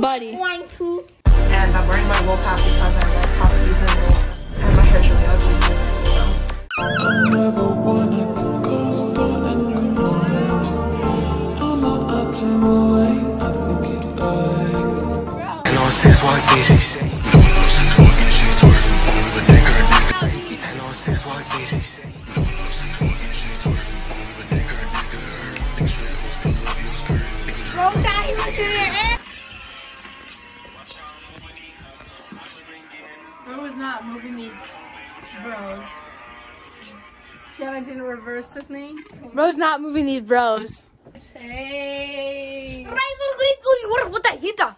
Buddy. One, two. And I'm wearing my wool hat because I like huskies and wool. And my hair's really ugly too. So. I never wanted to cause thought in your not moving these bros. Yeah, I didn't reverse with me. Bro's not moving these bros. Hey. What, what that hit? What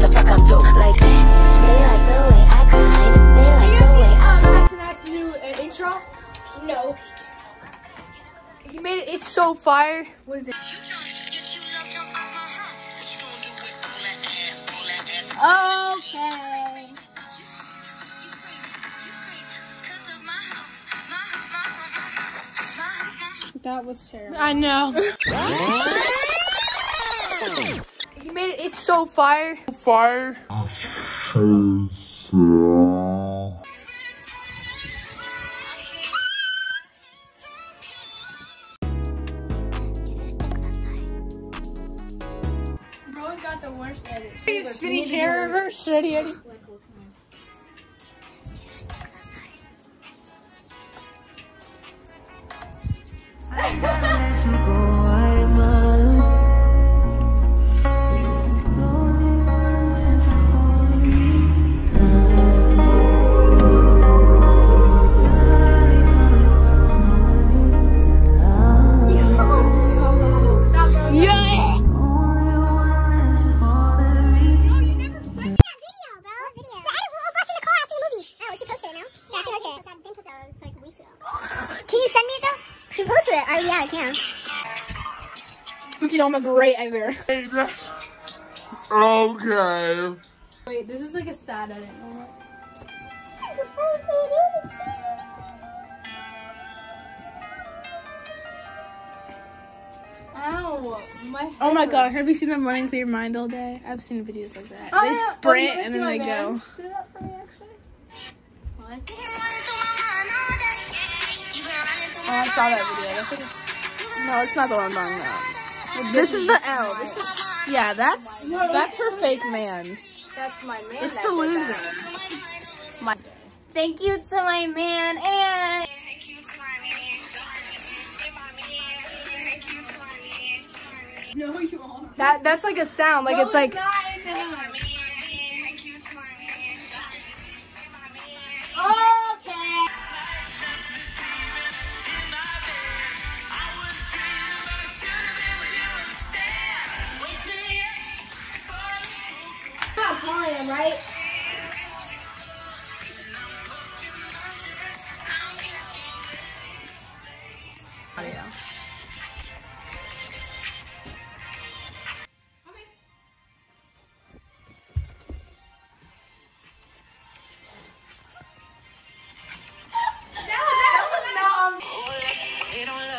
the fuck I'm doing? Like, they like the way I grind. They like the way I Jackson have to do an intro? No. He made it. It's so fire. What is it? Okay. That was terrible. I know. he made it. It's so fire. Fire. Bro got the worst edit. Finish hair reverse. Ready, ready. She it. Oh, yeah, I can. But You know I'm a great editor. Okay. Wait, this is like a sad edit. Ow, my Oh my god, have you seen them running through your mind all day? I've seen videos like that. Oh, they yeah. Oh, you sprint wanna and see then my they man go. Oh, I saw that video. I think it's, no, it's not the one I'm talking about. This is the L. This is, yeah, that's that's her fake man. That's my man. It's that the did loser. that. My Thank you to my man and No, you won't. That that's like a sound. Like it's like. okay. Not calling him, right? They don't love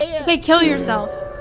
Okay, kill yourself.